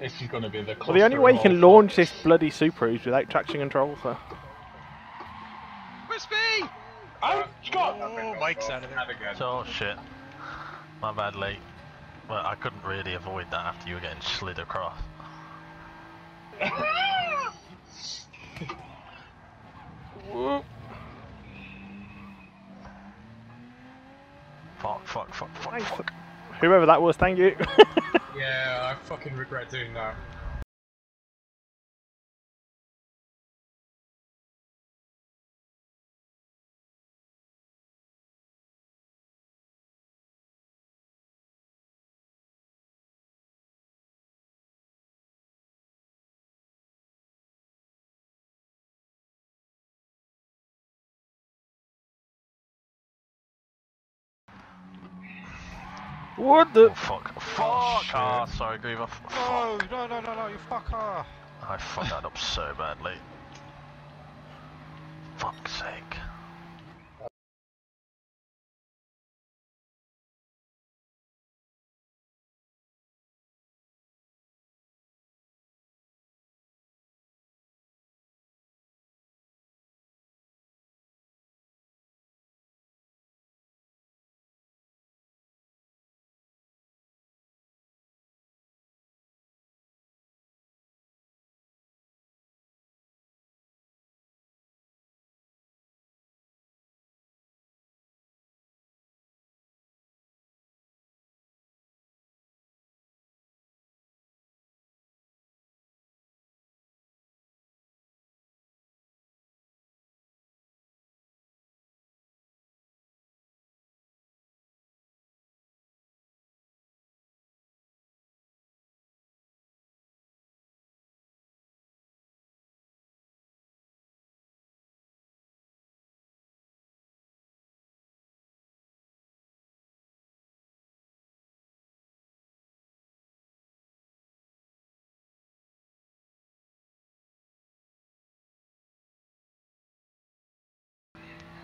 This is going to be the. Well, the only way you can launch this bloody Supra is without traction control, so. Crispy! Uh, oh, Scott! Oh, Mike's out of there. Have. Oh shit. My bad, late. Well, I couldn't really avoid that after you were getting slid across. Whoop. Fuck, fuck, fuck, fuck, fuck. Whoever that was, thank you. Yeah, I fucking regret doing that. What the? Oh, fuck. Fuck! shit. Ah, sorry, Griever. No, Fuck. no, no, no, no, you fucker! I fucked that up so badly. Fuck's sake.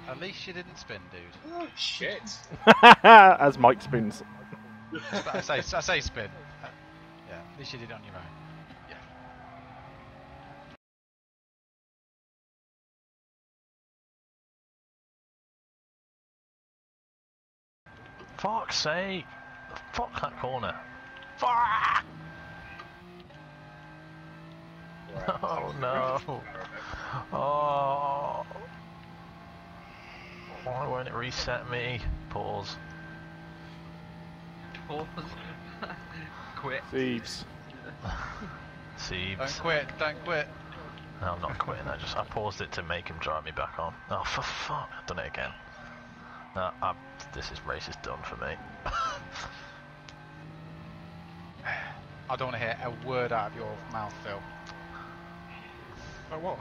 At least you didn't spin, dude. Oh, shit. As Mike spins. I say, I say spin. Uh, yeah, at least you did it on your own. Yeah. Fuck's sake! Fuck that corner. Fuck! Oh no! Oh! Why won't it reset me? Pause. Pause. Quit. Thieves. Thieves. Don't quit, don't quit. No, I'm not quitting. I just I paused it to make him drive me back on. Oh for fuck! I've done it again. No, I, this is race is done for me. I don't want to hear a word out of your mouth, Phil. Oh, what?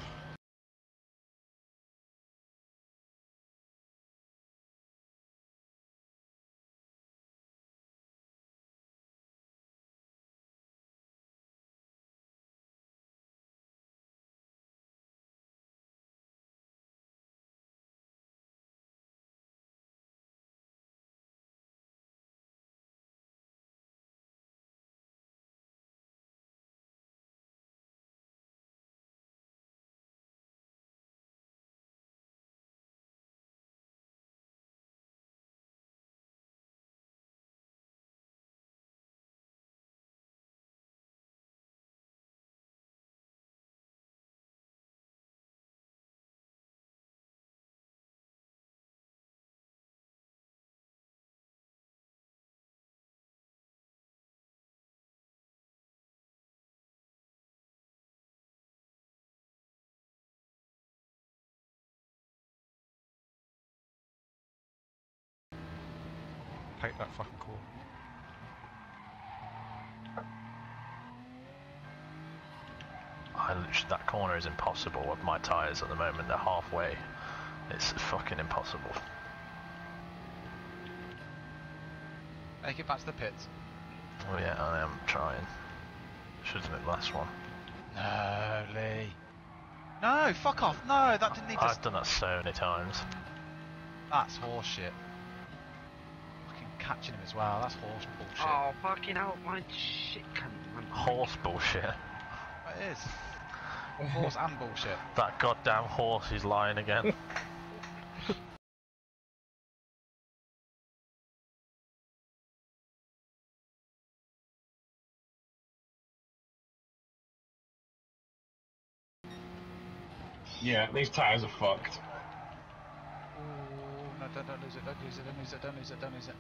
Take that fucking call. I literally, that corner is impossible with my tyres at the moment. They're halfway. It's fucking impossible. Make it back to the pits. Oh yeah, I am trying. Should have been the last one. No, Lee. No, fuck off. No, that didn't need to. I've done that so many times. That's horseshit. Fucking catching him as well. That's horse bullshit. Oh, fucking hell, my shit can Horse bullshit. It is. Horse and bullshit. That goddamn horse is lying again. Yeah, these tyres are fucked. Ooh, no, don't, don't lose it, don't lose it, don't lose it, don't lose it, don't lose it.